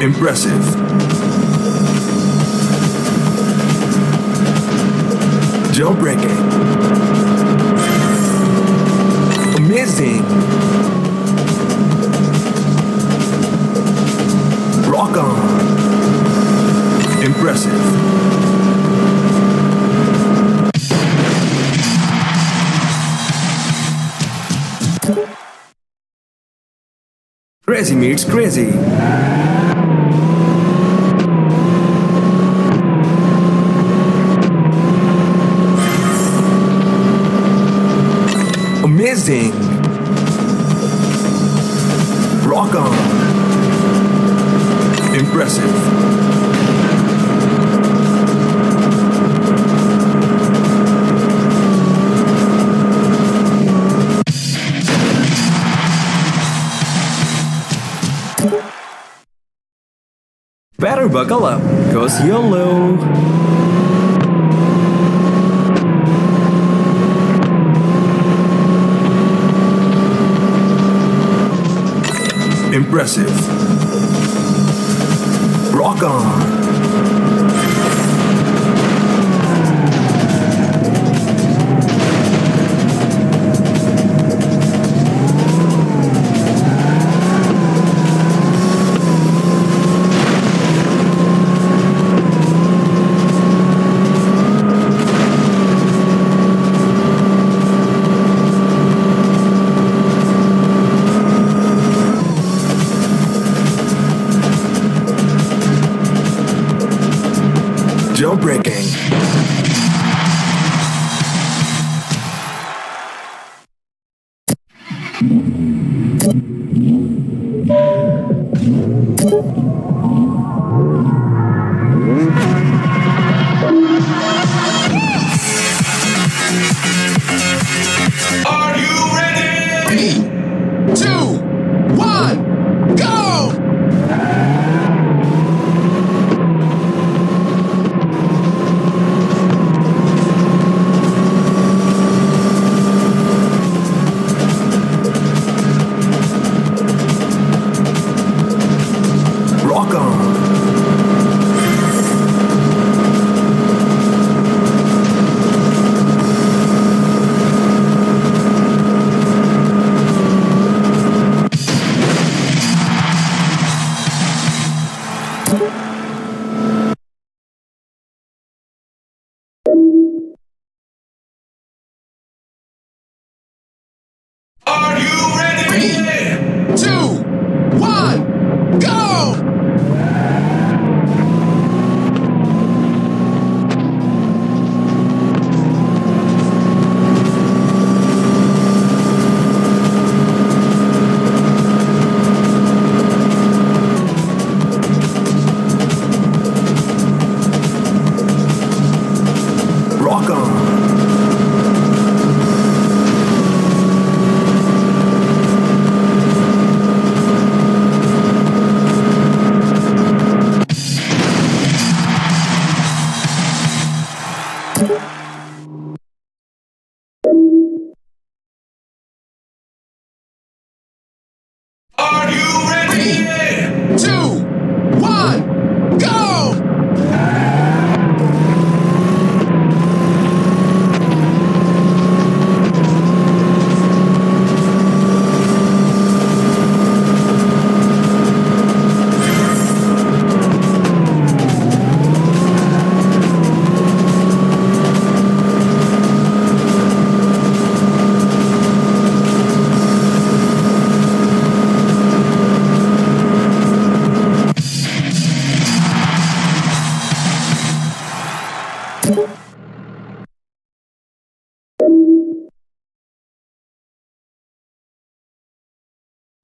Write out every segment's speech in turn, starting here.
Impressive. Jailbreaking. Amazing. Rock on. Impressive. Crazy meets crazy. Amazing. Rock on. Impressive. Better buckle up, cause YOLO. Impressive. Rock on. Jailbreaking.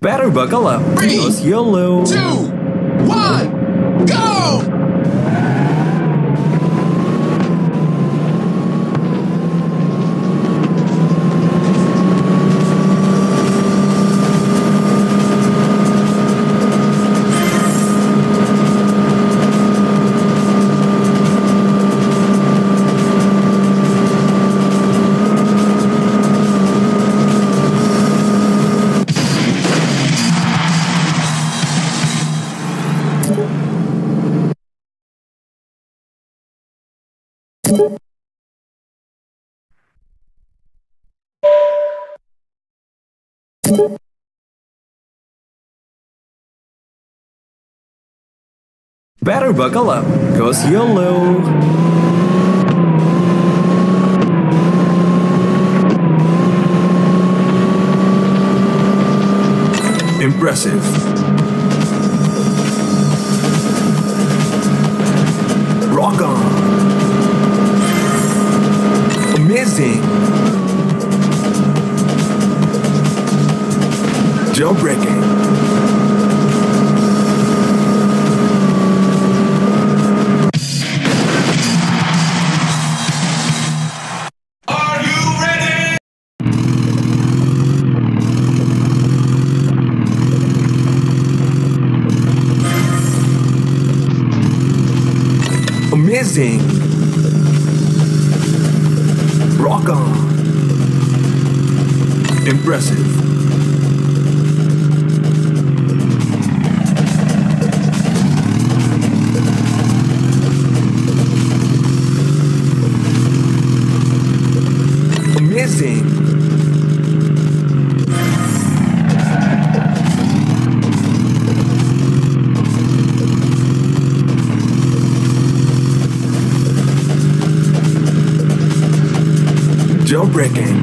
Better buckle up, Three, cause YOLO. Two, one, go! Better buckle up, cause YOLO. Impressive. Rock on. Impressive. Jailbreaking.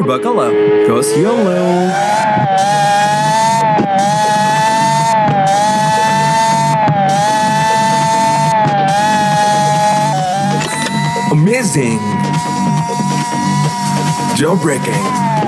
Better buckle up, cause YOLO. Amazing. Jailbreaking.